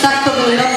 contacto con el.